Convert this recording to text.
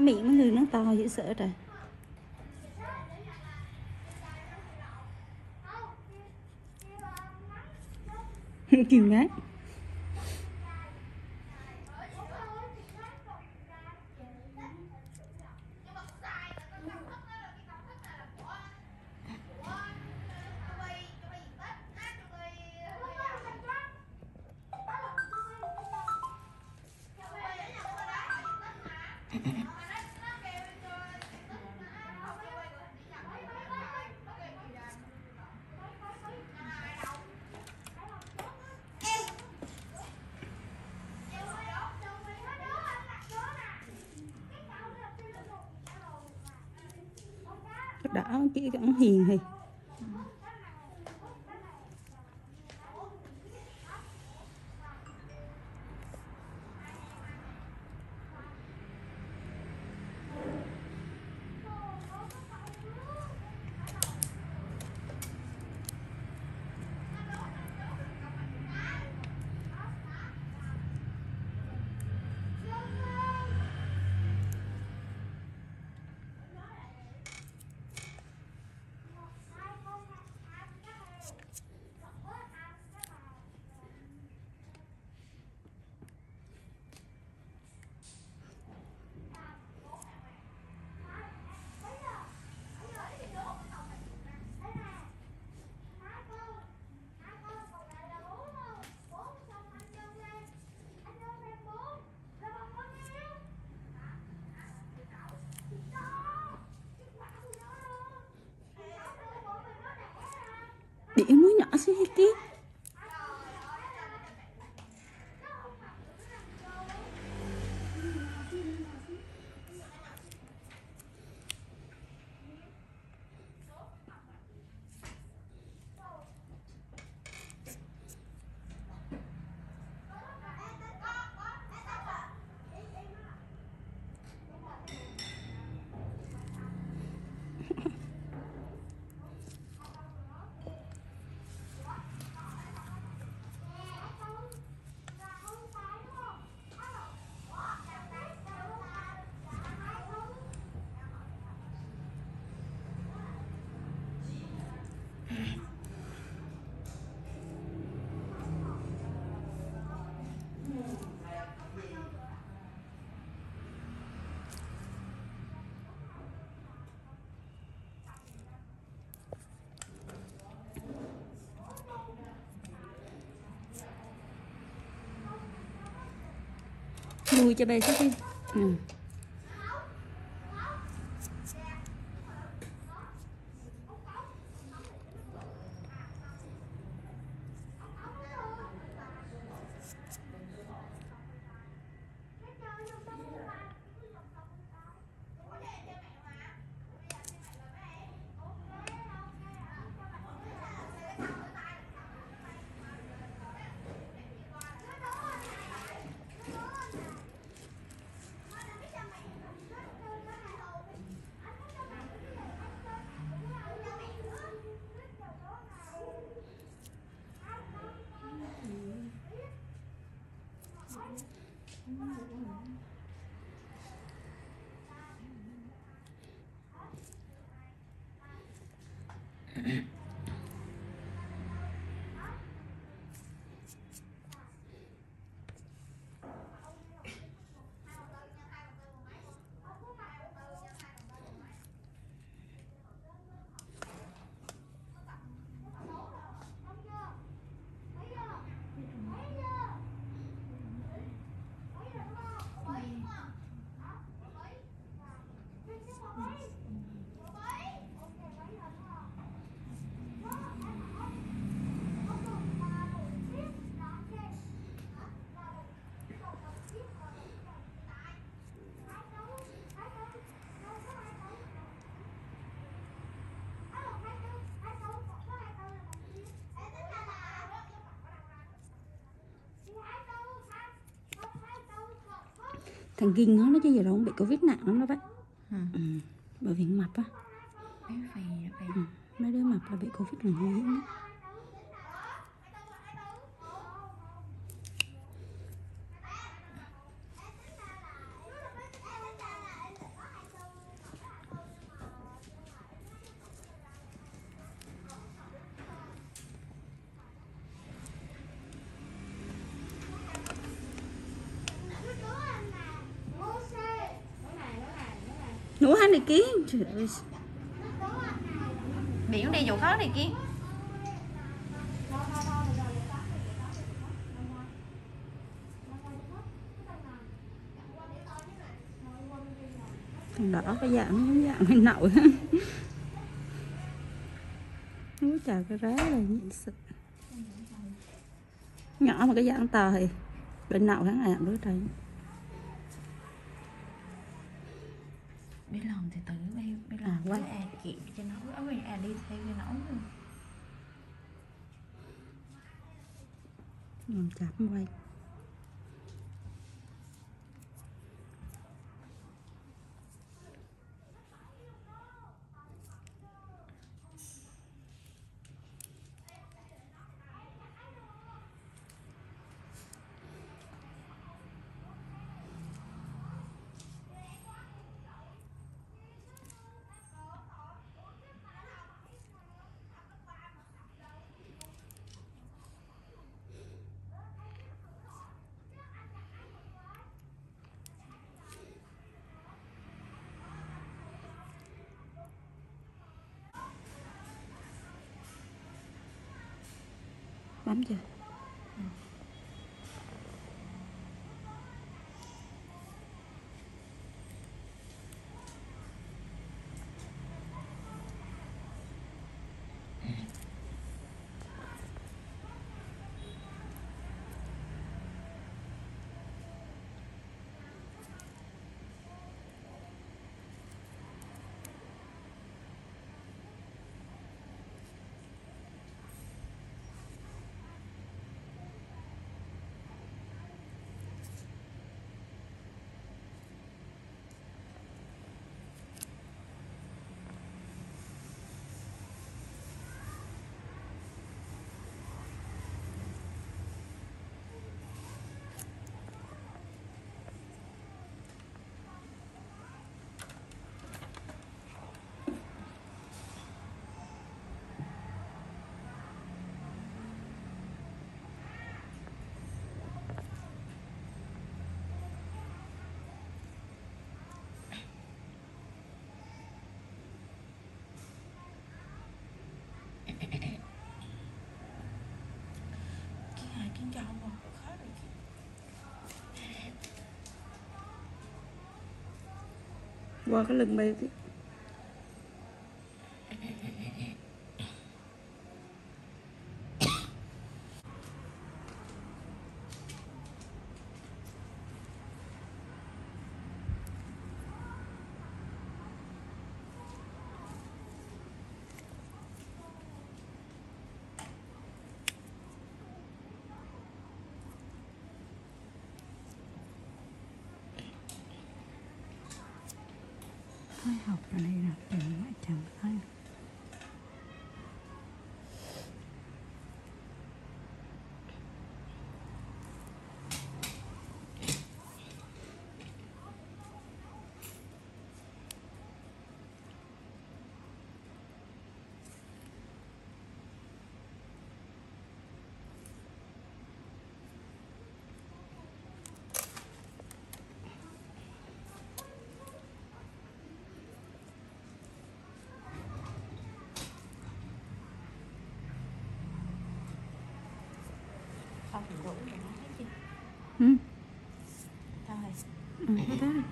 cái miệng mấy người nó to dễ sợ trời. Kiều ngát đã kỹ vẫn hiền thì núi nhỏ nuôi cho bé xíu đi ừ. Thằng kinh nó nó chứ gì đâu không bị covid nặng lắm đó bác. Ừ. ừ. bởi vì mập á nó phì ừ. mấy đứa mập là bị covid là nguy hiểm đó. Mua hai này kia trời Biển đi chỗ khác này kia thằng đỏ cái dạng giống dạng bên nậu Úi chà cái rá là nhịn sự nhỏ mà cái dạng to thì bên nậu hắn ảm đối trời Biết lòng thì tử bây Biết À, lòng quá. à kiện cho nó. Áo mình à đi theo cho nó. Còn chạp quay bấm chưa Cái hai cái chậu mà khó rồi kìa qua cái lưng bay học ở đây là đừng ngoại Không nó hết chứ. Ừ. Thôi. Ừ